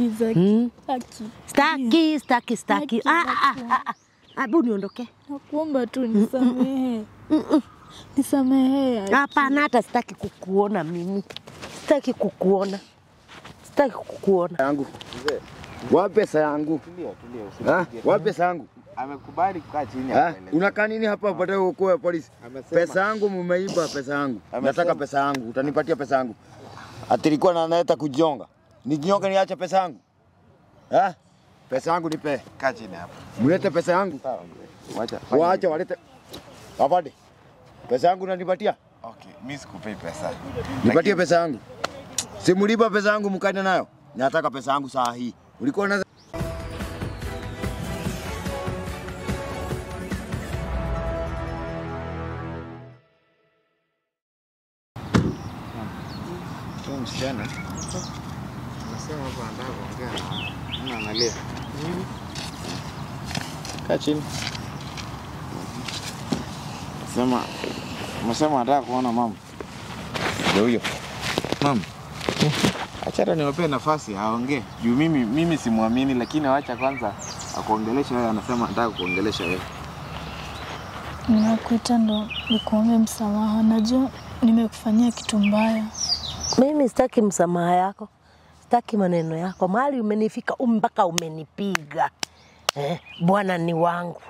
Please, Hmm. Mm. Staki, staki, staki. Aki, Ah, ah, ah, ah. Hebu niondoke. Nakuomba tu nisamehe. Nisamehe. Hapana, hata sitaki kukuona mimi. Sitaki kukuona. Sitaki kukuona. yangu wapi pesa yangu wapi pesa yangu Amekubali kukaa chini Ha? unakaa nini hapa upate ya polisi pesa yangu mumeiba pesa yangu nataka pesa yangu utanipatia pesa yangu atilikuwa na anaeta kujionga nijionge niache pesa yangu ha? pesa yangu nipe Kaa chini hapa. mlete pesa yangu Wacha. Wacha. walete afande pesa yangu unanipatia Okay, mimi sikupei pesa. nipatie pesa yangu simuliba pesa yangu mkaenda nayo nataka pesa yangu saa hii ulikuwa na chini. Sema, msema nataka kuona mama. Ndio huyo. Mama. Acha niwapee nafasi aongee. Juu mimi mimi simwamini lakini wacha kwanza akuongelesha wewe anasema nataka kuongelesha wewe. Nimekuita ndo nikuombe msamaha. Najua nimekufanyia kitu mbaya. Mimi sitaki msamaha yako, sitaki maneno yako. Mahali umenifika um, mpaka umenipiga eh, bwana ni wangu.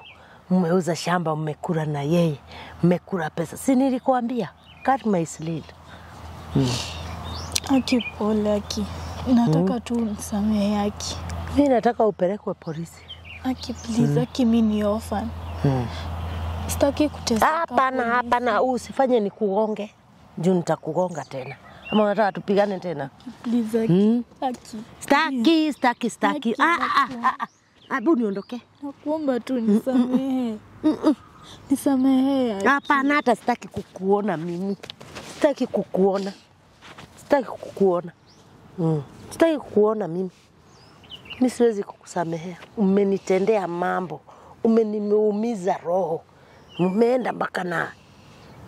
Mmeuza shamba, mmekula na yeye, mmekula pesa. Si nilikuambia cut my Mm. Aki, pole Aki. Nataka tu nisamehe Aki. Mimi nataka upelekwe polisi. Aki, please. Aki, mi ni orphan. Hmm. Sitaki kuteseka. Hapana, hapana, usifanye nikugonge juu nitakugonga tena. Ama unataka tupigane tena? Please, Aki. Hmm? Aki. Staki, staki, staki. Aki, Ah, ah, ah, ah. Hebu niondoke. Nakuomba tu nisamehe. Nisamehe. Hapana, hata sitaki kukuona mimi, sitaki kukuona, sitaki kukuona mm. Sitaki kukuona mimi, mi siwezi kukusamehea. Umenitendea mambo, umenimeumiza roho, mmeenda mpaka na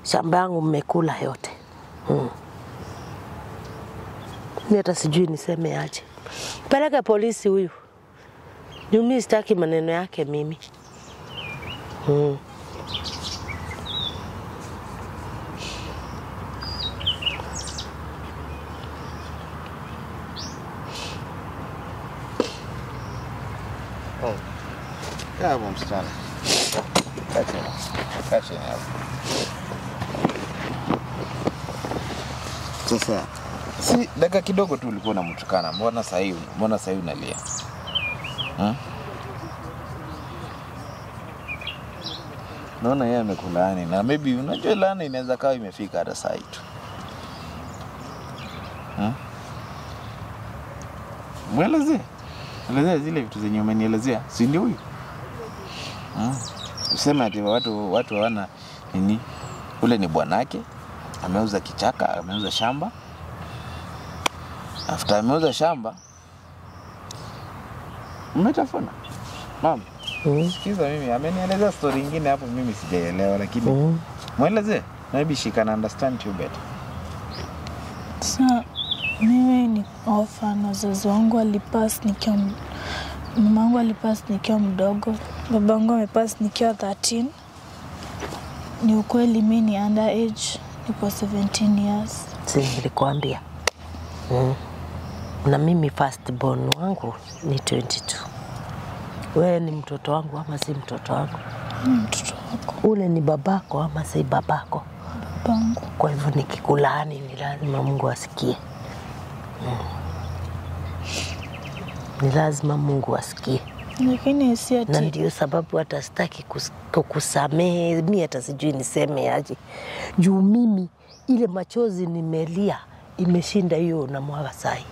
shamba yangu mmekula yote mm. Mi hata sijui niseme aje. Peleke polisi huyu, juu mi sitaki maneno yake mimi. Mm. Sasa si dakika kidogo tu ulikuwa unamtukana, mbona sasa hivi mbona sasa hivi unalia? Naona yeye amekulaani na maybe unajua laana inaweza kawa imefika hata saa hii tu. Mwelezee. Elezea zile vitu zenye umenielezea, si ndio huyu? Useme ati watu watu hawana nini? Ule ni bwanake, ameuza kichaka, ameuza shamba. After ameuza shamba, mmetafuna mama. Mm. Sikiza mimi, amenielezea story ingine hapo, mimi sijaelewa, lakini Mm. mwelezee, maybe she can understand you better. Sa mimi ni orphan. Wazazi wangu walipass nikiwa mama wangu alipass nikiwa mdogo, baba wangu amepass nikiwa 13. Ni ukweli mi ni underage, niko 17 years. si nilikuambia mm. Na mimi first born wangu ni 22 wewe ni mtoto wangu ama si mtoto wangu? Mtoto wako. Ule ni babako ama si babako? Babangu. kwa hivyo nikikulaani ni lazima mungu asikie. Mm. ni lazima mungu asikie. Lakini si na ati ndio sababu hata sitaki kus- kukusamehe. Mi hata sijui niseme aje. Juu mimi ile machozi nimelia imeshinda hiyo namwaga sai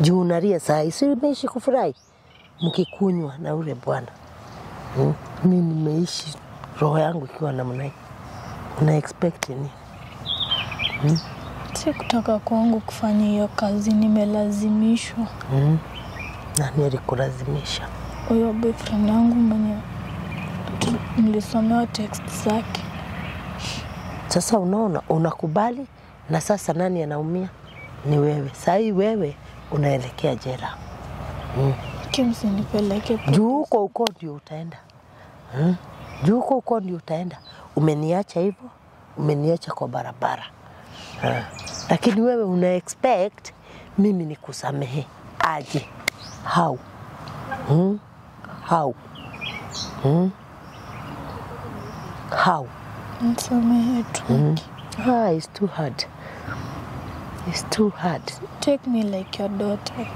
juu nalia saa hii, si umeishi kufurahi mkikunywa na ule bwana hmm? mi nimeishi roho yangu ikiwa namna hii una expect nini si kutoka kwangu kufanya hiyo kazi, nimelazimishwa. hmm? nani alikulazimisha Huyo boyfriend yangu mwenye nilisomewa text zake. Sasa unaona, unakubali na sasa nani anaumia? Ni wewe. Saa hii wewe unaelekea jela kimsinipeleke juu huko huko ndio utaenda hmm? juu huko huko ndio utaenda. Umeniacha hivyo, umeniacha kwa barabara hmm. Lakini wewe una expect mimi nikusamehe aje? How? Hmm? How? Hmm? How? msamehe tu Ah, it's too hard. It's too hard. take me like your daughter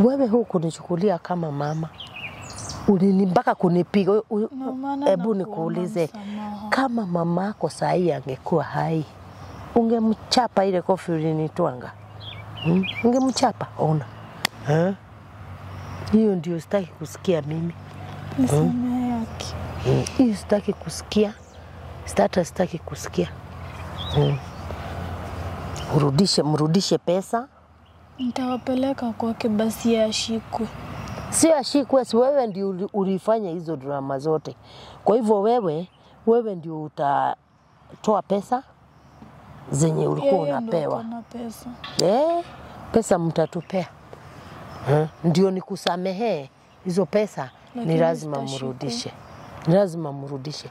Wewe hukunichukulia kama mama, ulini mpaka kunipiga. Hebu nikuulize, kama mamako sahii angekuwa hai, ungemchapa ile kofi ulinitwanga? Hmm? Ungemchapa? Ona hiyo hiyo ndio sitaki kusikia mimi. hmm? Mm, hiyo sitaki kusikia, stata sitaki kusikia. Mm. Urudishe, mrudishe pesa nitawapeleka kwake basi ashikwe sio ashikwe, si wewe ndio ulifanya hizo drama zote. Kwa hivyo wewe, wewe ndio utatoa pesa zenye ulikuwa unapewa. pesa Eh, pesa mtatupea eh, ndio nikusamehee hizo pesa, ni Lakini lazima zitashikwa. mrudishe, ni lazima mrudishe.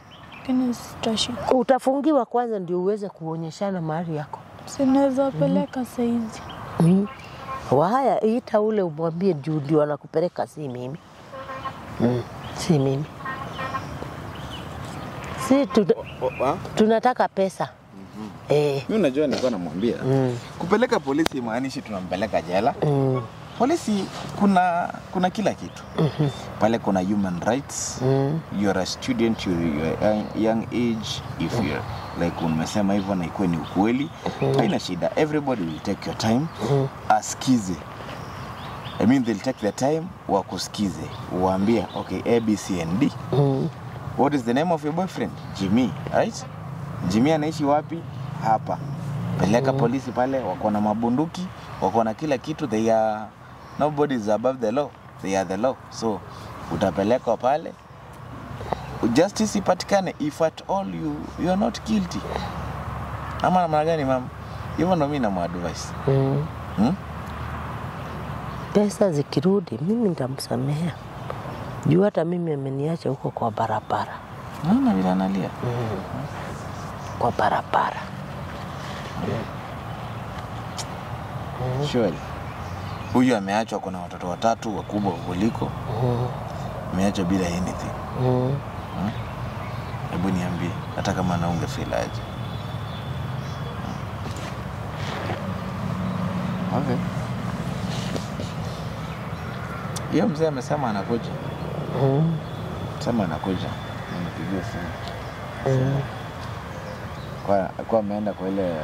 Utafungiwa kwanza ndio uweze kuonyeshana mahali yako. Sinaweza peleka saizi Mm. Waya, ita ule umwambie juu ndio anakupeleka, si mimi mm. si mimi si tuna, tunataka pesa eh. Mi unajua nilikuwa namwambia mm. kupeleka polisi maanishi tunampeleka jela. Mm. Polisi kuna kuna kila kitu mm -hmm. pale, kuna human rights Mm. you're a student you're, you're young, young age if mm. you're like umesema hivyo na ikuwe ni ukweli. Mm haina -hmm. shida. Everybody will take your time. Mm -hmm. askize I mean they'll take their time wakusikize. Uambia okay abc and d. Mm. -hmm. what is the name of your boyfriend? Jimmy right? Jimmy anaishi wapi? Hapa. Peleka mm. polisi pale wako na mabunduki wako na kila kitu. They are nobody is above the law. They are the law. So utapelekwa pale justice ipatikane if at all you, you are not guilty. Ama namna gani mama hivyo ndo mi namuadvise Mm. hmm? Pesa zikirudi mimi nitamsamehea juu hata mimi ameniacha huko kwa barabara, naona vile analia. Kwa barabara. surely. Huyu ameachwa kuna watoto watatu wakubwa kuliko. Mm. ameachwa bila anything. Mm. Hebu niambie hata kama naunge feel aje? Okay. Hiyo mzee amesema anakuja. Mm. sema anakuja. Nipigie simu. Mm. kwa kwa ameenda kwa ile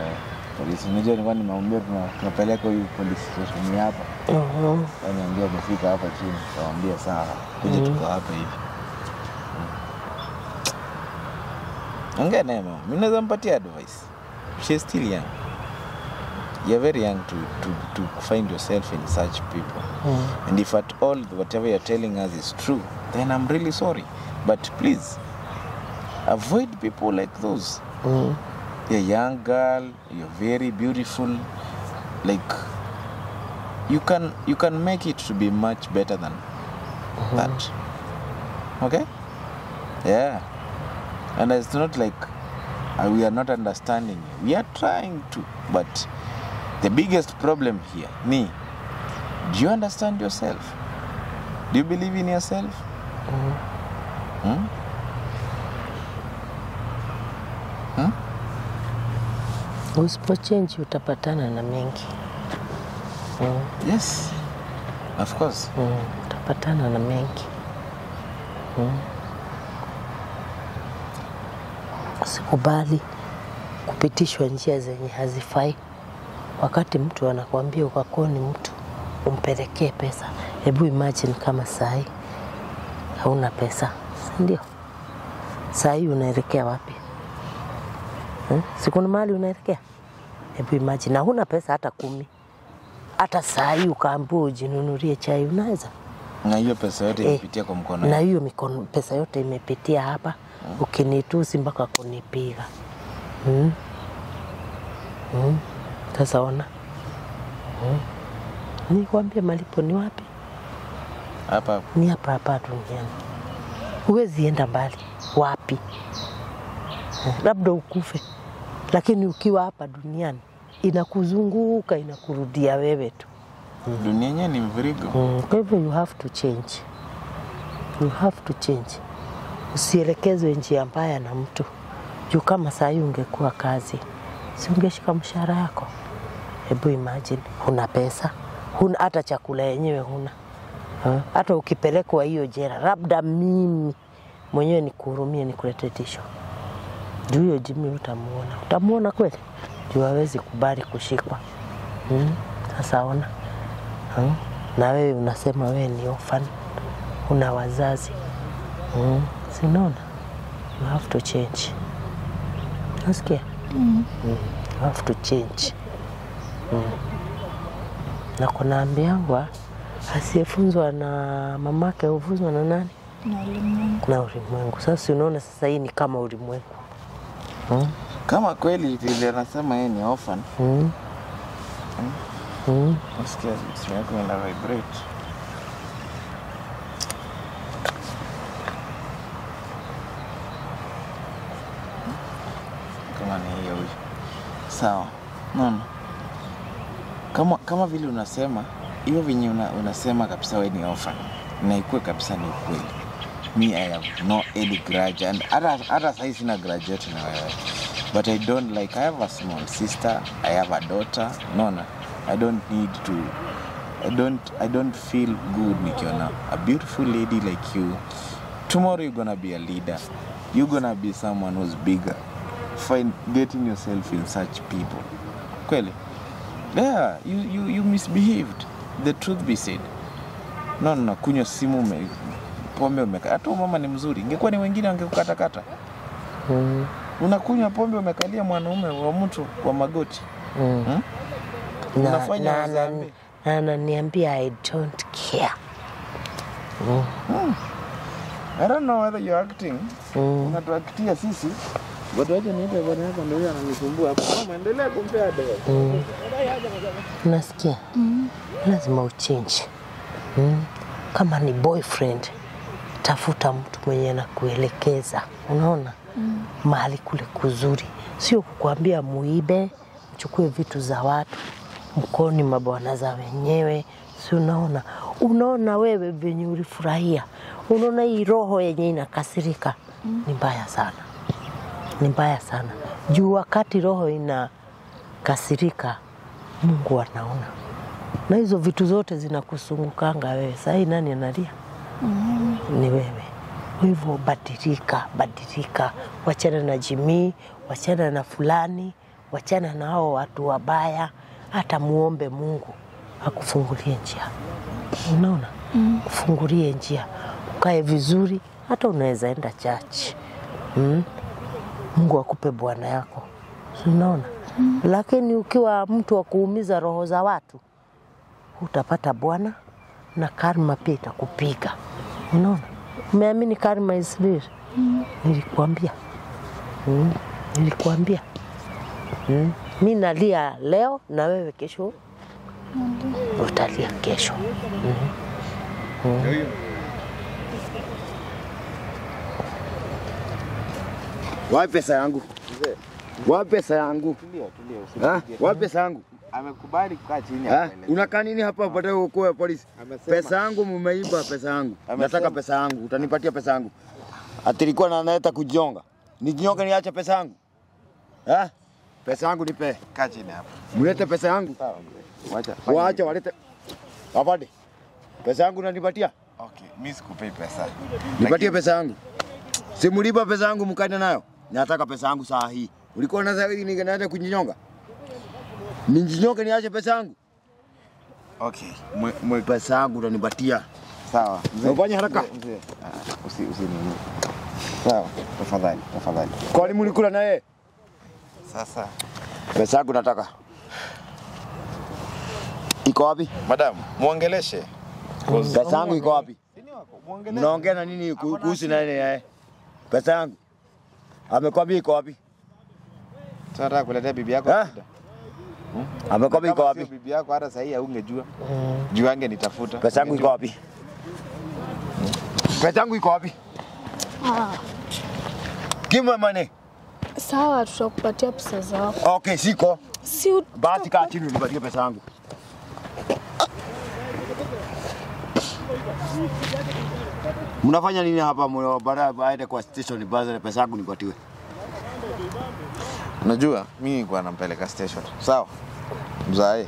polisi. Unajua nilikuwa nimeambia tuna- tunapeleka huyu polisi station hapa. Mhm. Waniambia amefika hapa chini, kawambia sawa, kuja tuko hapa hivi. Ongea naye mama, mimi naweza mpatia advice. She's still young. You're very young to, to, to find yourself in such people. Mm. And if at all whatever you're telling us is true, then I'm really sorry. But please, avoid people like those. Mm. You're a young girl, you're very beautiful. Like you can you can make it to be much better than mm -hmm. that. Okay? Yeah. And it's not like uh, we are not understanding you. We are trying to, but the biggest problem here, me, do you understand yourself? Do you believe in yourself? Mm Hmm? hmm? usipochenji utapatana na mengi mm. Yes. Of course. Mm. Utapatana na mengi mm. Usikubali kupitishwa njia zenye hazifai. Wakati mtu anakuambia ukakuwa ni mtu umpelekee pesa, hebu imagine kama sahi hauna pesa, ndio? Sahi unaelekea wapi? Hmm? Sikuna mahali unaelekea? Hebu imagine, na huna pesa hata kumi, hata saa hii ukaambiwa ujinunulie chai, unaweza? Na hiyo pesa yote Eh, imepitia kwa mkono na hiyo mikono pesa yote imepitia hapa, ukinitusi mpaka kunipiga. Mm. Mm. Sasa ona, mm. nikwambie malipo ni wapi? hapa ni hapa hapa duniani. Huwezi enda mbali wapi, Eh, labda ukufe, lakini ukiwa hapa duniani inakuzunguka inakurudia wewe tu. Dunia yenyewe ni mvirigo. Mm, Kwa hivyo you have to change, you have to change. Usielekezwe njia mbaya na mtu juu. Kama saa hii ungekuwa kazi, si ungeshika mshahara yako? Hebu imagine, huna pesa, huna hata chakula yenyewe huna Ha? hata ukipelekwa hiyo jera, labda mimi mwenyewe nikuhurumie, nikulete tisho juu hiyo Jimmy utamuona, utamuona kweli juu hawezi kubali kushikwa. hmm? sasa ona Hmm? na wewe unasema wewe ni orphan, una wazazi hmm? Si unaona? You have to change. Nasikia? mm. You have to change mm. na kunaambiangwa asiyefunzwa na mamake hufunzwa na nani? na ulimwengu. Na ulimwengu. Sasa unaona, sasa hii ni kama ulimwengu Mm. Kama kweli vile anasema yeye ni orphan, Mm. Mm. Mm. nasikia simu yako ina vibrate. Kama ni hiyo huyo. Sawa. Naona. Kama kama vile unasema hiyo venye una, unasema kabisa wewe ni orphan na ikuwe kabisa ni ukweli. Me I have no any grudge and hata hata sasa sina grudge na wewe. But I don't like I have a small sister, I have a daughter. No. I don't need to I don't I don't feel good nikiona a beautiful lady like you. Tomorrow you're gonna be a leader. You're gonna be someone who's bigger. Find getting yourself in such people. Kweli? Yeah, you, you, you misbehaved. The truth be said. No, nakunywa simu ume, pombe umeka. Hata mama ni mzuri. Ingekuwa ni wengine wangekukatakata. mm. Unakunywa pombe umekalia mwanaume wa mtu wa magoti. mm. Hmm? na Unafanya na- na- na ananiambia I don't care. mm. Mm. I don't know whether you're acting. Mm. Unatuaktia sisi. Wacha niite bwana yako ndio huyo ananisumbua hapa. Mama endelea kumpea dawa. Mm. Unasikia? Lazima uchange. Mm. Kama ni boyfriend, tafuta mtu mwenye anakuelekeza, unaona mahali kule kuzuri, sio kukwambia muibe, mchukue vitu za watu, mkoni mabwana za wenyewe, si unaona? Unaona wewe venye ulifurahia, unaona hii roho yenye inakasirika ni mbaya sana ni mbaya sana juu wakati roho inakasirika Mungu anaona, na hizo vitu zote zinakusungukanga wewe. Sahii nani analia? Ni wewe. Hivyo badilika, badilika, wachana na Jimii, wachana na fulani, wachana na hao watu wabaya, hata muombe Mungu akufungulie njia. Unaona, kufungulie njia, ukae vizuri, hata unaweza enda chachi mm? Mungu akupe bwana yako, unaona mm. Lakini ukiwa mtu wa kuumiza roho za watu, utapata bwana na karma pia itakupiga. Unaona, umeamini karma is real? Mm. Nilikuambia mm. Nilikuambia mm. Mi nalia leo na wewe kesho mm. utalia kesho. Wapi pesa yangu? Wapi pesa yangu? Tulia, tulia, Ha? Wapi pesa yangu? Amekubali kukaa chini hapa. Unakaa nini hapa upate hukumu ya polisi? Pesa yangu mumeiba pesa yangu. Nataka pesa yangu. Utanipatia pesa yangu. Atilikuwa na anaeta kujonga. Nijonga niache pesa yangu. Ha? Pesa yangu nipe. Kaa chini hapa. Mlete pesa yangu. Sawa mzee. Wacha. Wacha walete. Wapande. Pesa yangu unanipatia? Okay, mimi sikupei pesa. Nipatie pesa yangu. Simulipa pesa yangu mkaende nayo. Nataka pesa yangu saa hii. Ulikuwa ningeenda kujinyonga. Nijinyonge niache pesa yangu. Okay, mwe, mwe, Pesa yangu utanipatia. sawa. Mzee, Ufanye haraka. Mzee. Ah, usi usi nini. Sawa, tafadhali, tafadhali. Kwani mlikula na yeye? Sasa, Pesa yangu nataka. Iko wapi? madam, muongeleshe. Pesa yangu iko wapi? Mnaongea na nini kuhusu na yeye? Pesa yangu. Amekwambia iko wapi? Tunataka kuletea bibi yako Eh? shida. Amekwambia iko wapi? bibi yako hata sahii haungejua. Juu ange nitafuta. Pesa yangu iko wapi? Pesa yangu iko wapi? Ah, Give my money. sawa, tutakupatia pesa zako. Okay, siko. Si Basi kaa chini unipatie pesa yangu. Mnafanya nini hapa? Baada baada kwa station basi pesa yangu nipatiwe. Unajua mimi nilikuwa nampeleka station. Sawa. Mzae.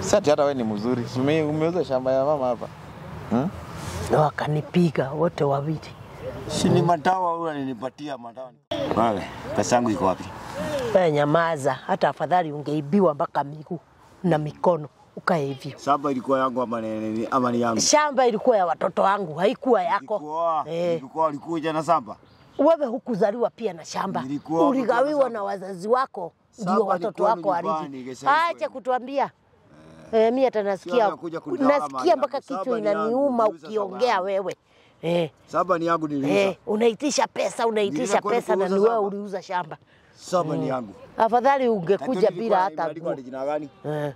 Sasa hata wewe ni mzuri. Umeuza shamba ya mama hapa. Hmm? na wakanipiga wote wawili. Si ni madawa huyu ananipatia madawa. Wale, pesa yangu iko wapi? Wewe nyamaza, hata afadhali ungeibiwa mpaka miguu na mikono ukae hivyo. Shamba ilikuwa yangu ama ni, ni- ama ni yangu? Shamba ilikuwa ya watoto wangu, haikuwa yako. Ilikuwa, Eh, ilikuwa na shamba? wewe hukuzaliwa pia na shamba, uligawiwa na wazazi wako, ndio watoto wako warithi. Acha kutuambia eh, mi hata nasikia nasikia mpaka kichwa inaniuma ukiongea wewe eh, Saba ni yangu niliuza. eh, unaitisha pesa unaitisha pesa na ni wewe uliuza shamba. Saba ni yangu. Afadhali ungekuja bila hata jina gani? eh.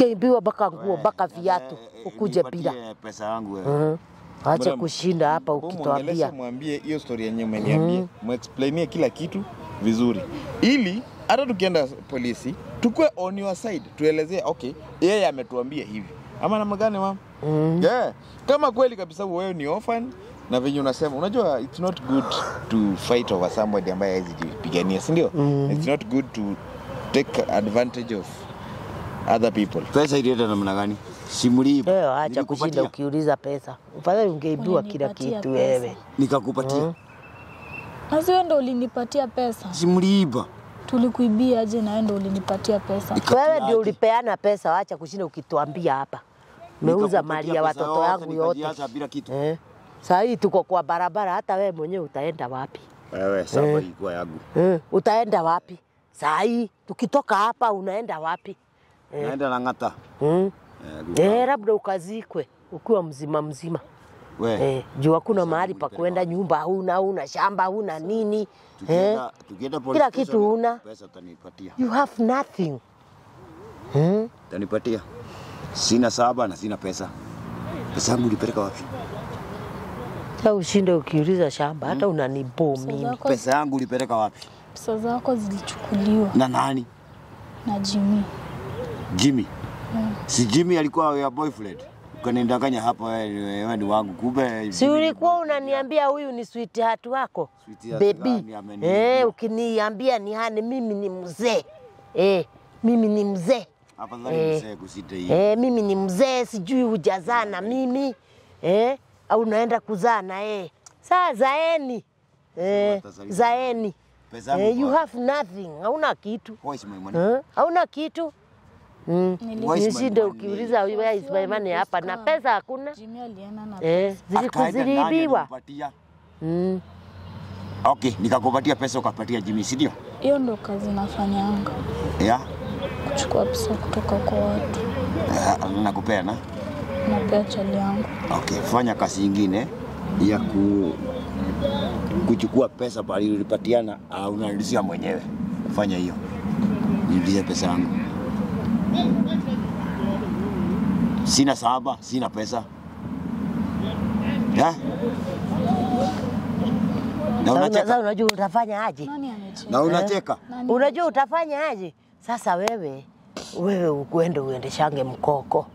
Keibiwa mpaka nguo mpaka viatu Eh, eh, ukuje bila pesa yangu wewe. Mhm. Acha kushinda hapa ukitwambia. mwambie hiyo story yenyewe umeniambia, muexplainie kila kitu vizuri, ili hata tukienda polisi tukue on your side, tuelezee okay, yeye ametuambia hivi ama namna gani mama? Mm. Yeah. Kama kweli kabisa wewe ni orphan na venye unasema, unajua it's not good to fight over somebody ambaye hawezi jipigania, si ndio? Mm. It's not good to take advantage of other people. Pesa ilienda namna gani? Simulipa. Wewe acha kushinda ukiuliza pesa. Afadhali ungeibiwa kila kitu wewe. Nikakupatia. na Basi wewe ndo ulinipatia pesa, Simulipa. tulikuibia aje na wewe ndo ulinipatia pesa? Wewe ndio ulipeana pesa, acha kushinda ukituambia hapa. Umeuza mali ya watoto wangu yote. nikajiacha bila kitu. Eh. Saa hii tuko kwa barabara, hata wewe mwenyewe utaenda wapi? Wewe saba ilikuwa yangu. Eh. Utaenda wapi? Saa hii tukitoka hapa unaenda wapi? Naenda na ng'ata. Mm. Eh. Eh, labda ukazikwe ukiwa mzima mzima. We, Eh, juu hakuna mahali pa kwenda, nyumba huna, huna shamba, huna nini. Eh, tukienda tukienda Kila kitu huna. Pesa utanipatia. you have nothing. Hmm? Utanipatia. Sina saba na sina pesa. Pesa yangu ulipeleka wapi? Ta ushinde ukiuliza shamba, hata hmm? Pesa mimi. Pesa yangu ulipeleka wapi? pesa zako zilichukuliwa Na nani? na Jimmy. Jimmy. Hmm. Si Jimmy alikuwa your boyfriend. Ukanidanganya hapa wewe ni wangu. Kumbe Si ulikuwa unaniambia huyu ni sweetheart wako Sweetheart baby? Eh, hey, ukiniambia ni hani, mimi ni mzee eh, mimi ni mzee Afadhali Eh. mzee kusita hii. eh, mimi ni mzee, sijui hujazaa na mimi eh, au unaenda kuzaa na yeye. Sasa zaeni eh, zaeni eh, you have nothing, hauna kitu hauna kitu mm. Ukiuliza where is my money hapa na pesa hakuna Jimmy alienda na eh, alinipatia. mm. Okay, nikakupatia pesa ukapatia Jimmy, si ndio? hiyo ndo kazi nafanyanga, Yeah. kuchukua pesa kutoka kwa watu, Uh, nakupea na. napea chali yangu. Okay, fanya kazi ingine ya ku, kuchukua pesa bali ulipatiana, uh, unarudishia mwenyewe. Fanya hiyo, nirudishie pesa yangu. Sina saba, sina pesa yeah? na unacheka unajua utafanya aje? Na unacheka Unajua utafanya aje? Sasa wewe wewe ukwende uendeshange mkoko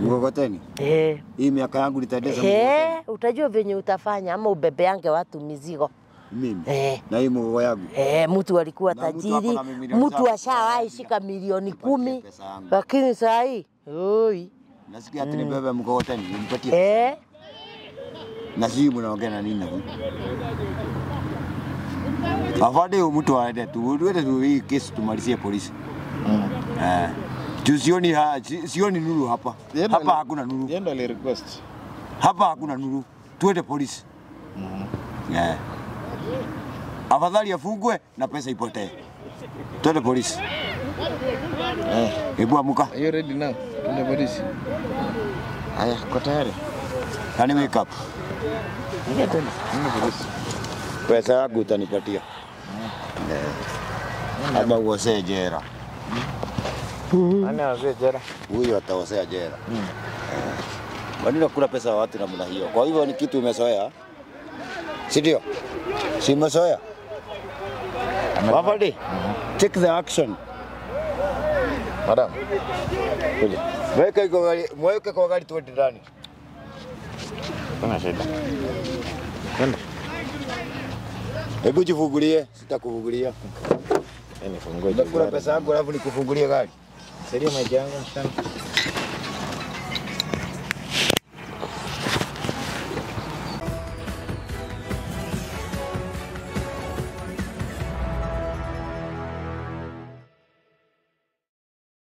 mkokoteni. eh. Hii miaka yangu nitaendesha mkokoteni Eh, utajua venye utafanya ama ubebeange watu mizigo mimi eh. na hii mkoko yangu Eh, mtu alikuwa tajiri, mtu ashawahi shika milioni kumi, lakini saa hii oi nasikia ati nibebe mkokoteni nimpatie eh, na sijui mnaongea na nini huyu. Afade huyu mtu aende tu, tuende tu hii kesi tumalizie polisi. Eh. Juu sioni ha, sioni nuru hapa. yendo Hapa hakuna nuru. yendo ndo ali request. Hapa hakuna nuru. Tuende polisi. Eh. Afadhali afungwe na pesa ipotee. Twende polisi. Eh, Hebu amuka. are you ready now? Twende polisi. Haya, kwa tayari. Kani make wake up? ingia tena. Tuende polisi. Pesa yangu utanipatia. Eh. Ama uosee jera. Ana wazee jera. Huyo ataosea jera. Kwa nini unakula pesa ya watu namna hiyo? Kwa hivyo ni kitu umezoea, si ndio? Si Soya. Wafadi, take the action. Madam, Kuja. Mweke kwa gari, mweke kwa gari tuende ndani. kuna shida. Twende. Hebu jifungulie, sitakufungulia. Umekula pesa yangu alafu nikufungulie gari. Saidia maji yangu msichana.